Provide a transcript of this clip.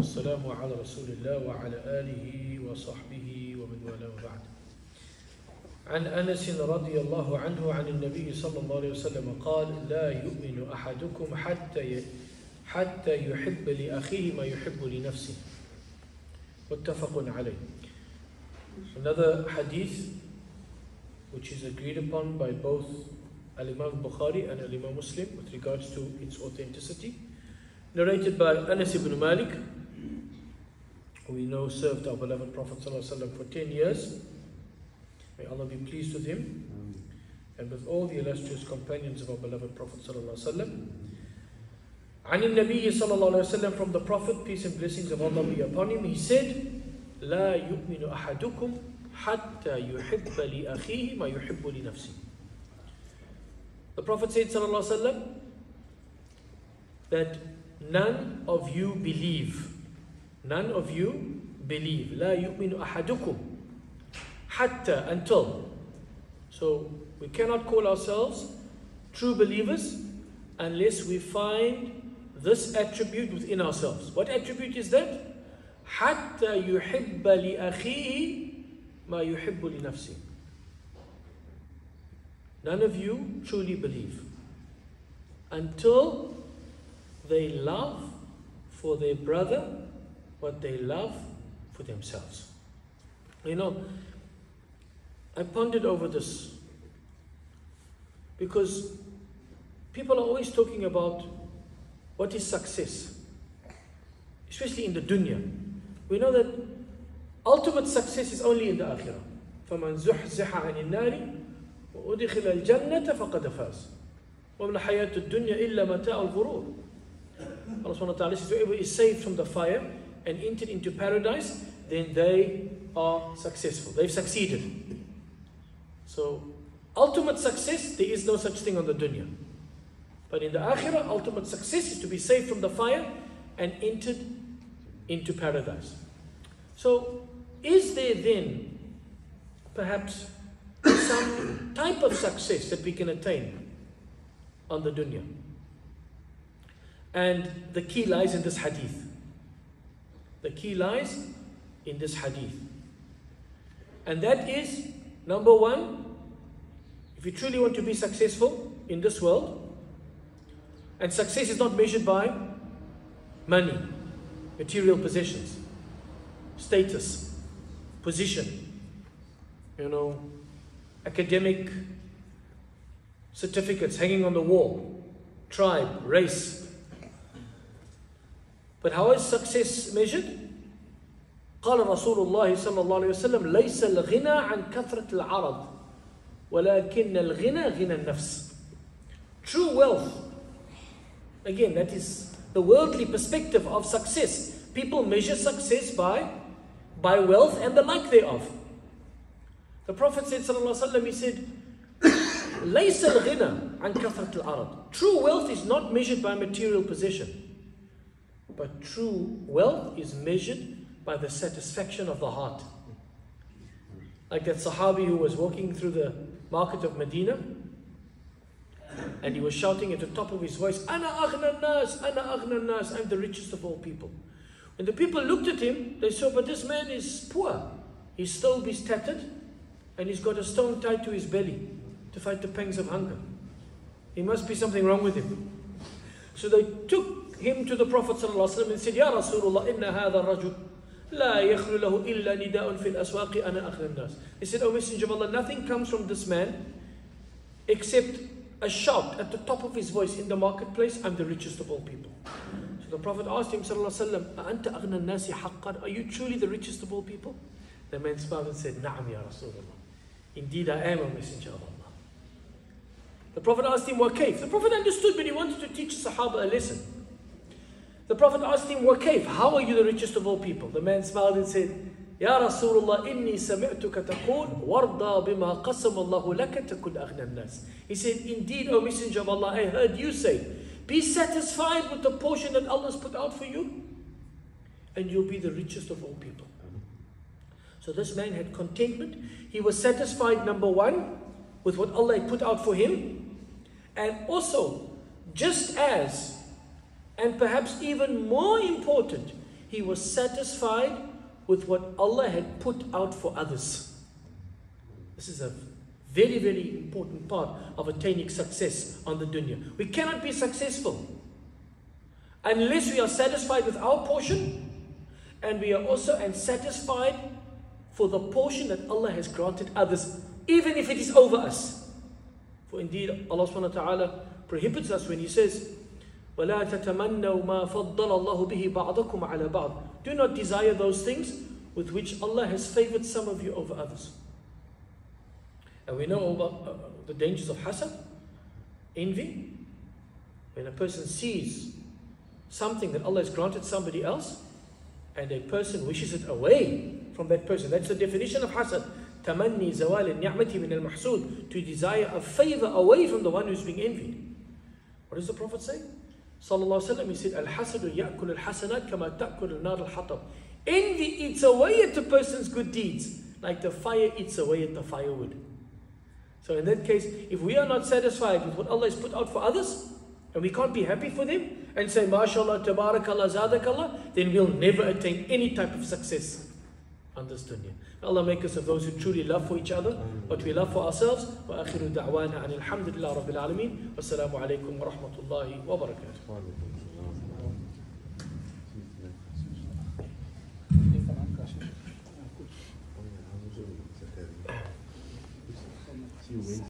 والسلام على رسول الله وعلى آله وصحبه ومن والاه وبعد. عن أنس رضي الله عنه عن النبي صلى الله عليه وسلم قال لا يؤمن أحدكم حتى حتى يحب لأخيه ما يحب لنفسه. متفق عليه. Another hadith which is agreed upon by both Al-Imam Bukhari and Al-Imam Muslim with regards to its authenticity narrated by Anas ibn Malik we know served our beloved Prophet ﷺ for 10 years may Allah be pleased with him and with all the illustrious companions of our beloved Prophet ﷺ عن النبي صلى الله عليه وسلم from the Prophet peace and blessings of Allah be upon him he said لا يؤمن أحدكم حتى يحب لأخيه ما يحب لنفسه The Prophet said صلى الله عليه وسلم that none of you believe None of you believe. La yu'minu ahadukum. Hatta, until. So we cannot call ourselves true believers unless we find this attribute within ourselves. What attribute is that? Hatta yuhibba li akhihi ma yuhibbu li nafsi. None of you truly believe until they love for their brother what they love for themselves. You know, I pondered over this because people are always talking about what is success, especially in the dunya. We know that ultimate success is only in the akhirah. فَمَنْ زُحْزِحَ عَنِ النَّارِ وَأُدِخِلَ الْجَنَّةَ فَقَدْ فَازَ وَمَنْ حَيَاةُ الدُّنْيَا إِلَّا مَتَاعُ الْغُرُورِ Allah subhanahu wa ta'ala says, whoever is saved from the fire and entered into paradise, then they are successful. They've succeeded. So, ultimate success, there is no such thing on the dunya. But in the akhirah, ultimate success is to be saved from the fire and entered into paradise. So, is there then perhaps some type of success that we can attain on the dunya? And the key lies in this hadith. The key lies in this hadith. And that is number one, if you truly want to be successful in this world, and success is not measured by money, material possessions, status, position, you know, academic certificates hanging on the wall, tribe, race. But how is success measured? قال رسول الله صلى الله عليه وسلم ليس الغنى عن كثرة العرض ولكن الغنى غنى النفس True wealth Again, that is the worldly perspective of success. People measure success by, by wealth and the like thereof. The Prophet said, وسلم, he said, ليس الغنى عن كثرة العرض. True wealth is not measured by material possession, but true wealth is measured by the satisfaction of the heart. Like that Sahabi who was walking through the market of Medina, and he was shouting at the top of his voice, Ana aghna nas, ana aghna nas, I'm the richest of all people. When the people looked at him, they saw, but this man is poor. His He's still tattered, and he's got a stone tied to his belly to fight the pangs of hunger. There must be something wrong with him. So they took him to the Prophet ﷺ and said, Ya Rasulullah, inna hadha rajul لا يخلو له إلا نداء في الأسواق أنا أغنى الناس. He said, O Messenger of Allah, nothing comes from this man except a shout at the top of his voice in the marketplace, I'm the richest of all people. So the Prophet asked him, Sallallahu Alaihi Wasallam, Are you truly the richest of all people? The man smiled and said, Na'am ya Rasulullah. Indeed, I am a messenger of Allah. The Prophet asked him, Waqif. The Prophet understood, but he wanted to teach Sahaba a lesson. The Prophet asked him, Waqif, how are you the richest of all people? The man smiled and said, يا رسول الله إني سمعتك تقول وارضى بما قسم الله لك تكن أغنى الناس. He said, Indeed, O Messenger of Allah, I heard you say, Be satisfied with the portion that Allah has put out for you, and you'll be the richest of all people. So this man had contentment. He was satisfied, number one, with what Allah had put out for him, and also, just as, and perhaps even more important, he was satisfied with what Allah had put out for others. This is a very, very important part of attaining success on the dunya. We cannot be successful unless we are satisfied with our portion and we are also unsatisfied for the portion that Allah has granted others, even if it is over us. For indeed, Allah subhanahu wa ta'ala prohibits us when He says, وَلَا تَتَمَنَّوْا مَا فَضَّلَ اللَّهُ بِهِ بَعْضَكُمْ عَلَى بَعْضٍ Do not desire those things with which Allah has favored some of you over others. And we know about uh, the dangers of hasad, envy. When a person sees something that Allah has granted somebody else, and a person wishes it away from that person. That's the definition of hasad. تمني زوال النعمة من المحسود to desire a favor away from the one who's being envied. What does the Prophet say? Sallallahu Alaihi Wasallam, he said, Al-hasadu ya'kul al-hasanat kama ta'kul al-nar al-hatab. Envy eats away at a person's good deeds, like the fire eats away at the firewood. So in that case, if we are not satisfied with what Allah has put out for others, and we can't be happy for them, and say, MashaAllah, Tabarakallah, Zadakallah, then we'll never attain any type of success on this dunya. Allah make us of those who truly love for each other, what we love for ourselves وآخر دعوانا أن الحمد لله رب العالمين والسلام عليكم ورحمة الله وبركاته